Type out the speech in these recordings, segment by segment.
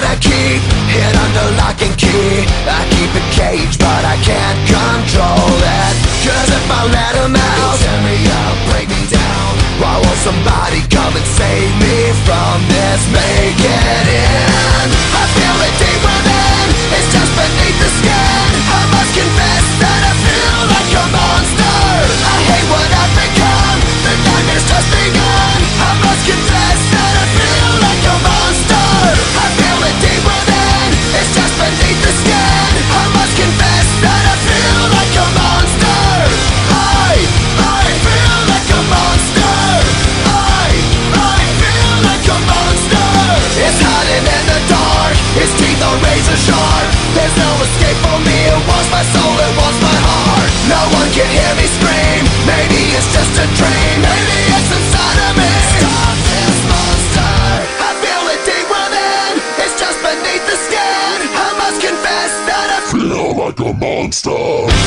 Gotta keep it under lock and key. I keep it caged but I can't control it Cause if I let him out He'll tear me up, break me down. Why won't somebody come and save me from this? Make it in. a monster!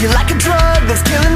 You're like a drug that's killing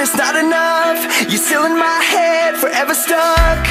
it's not enough. You're still in my head, forever stuck.